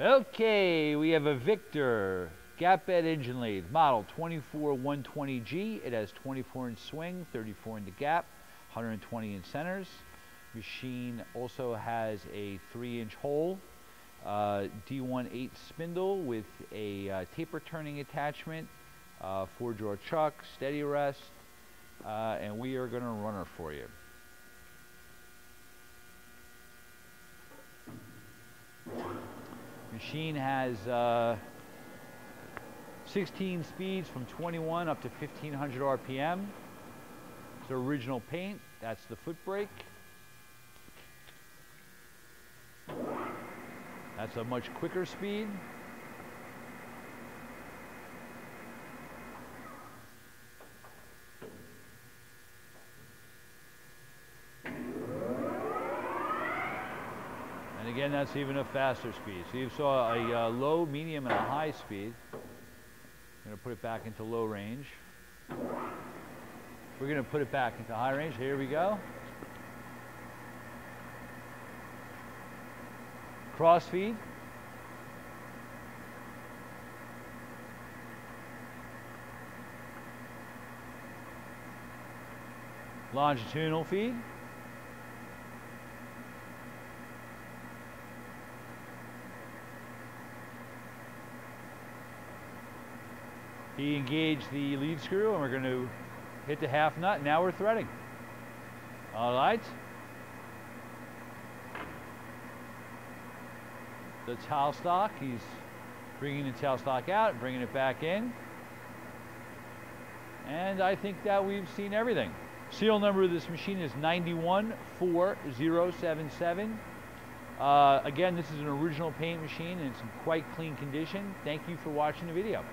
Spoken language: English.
Okay, we have a Victor gap bed engine lathe, model 24120G. It has 24 inch swing, 34 in the gap, 120 in centers. Machine also has a 3 inch hole, uh, D1-8 spindle with a uh, taper turning attachment, uh, 4 jaw chuck, steady rest, uh, and we are going to run her for you. Machine has uh, 16 speeds from 21 up to 1500 RPM. It's original paint. That's the foot brake. That's a much quicker speed. Again, that's even a faster speed. So you saw a uh, low, medium, and a high speed. I'm going to put it back into low range. We're going to put it back into high range. Here we go. Cross feed. Longitudinal feed. He engaged the lead screw and we're going to hit the half nut. Now we're threading. All right. The tailstock, he's bringing the tailstock out, bringing it back in. And I think that we've seen everything. Serial number of this machine is 914077. Uh, again, this is an original paint machine and it's in quite clean condition. Thank you for watching the video.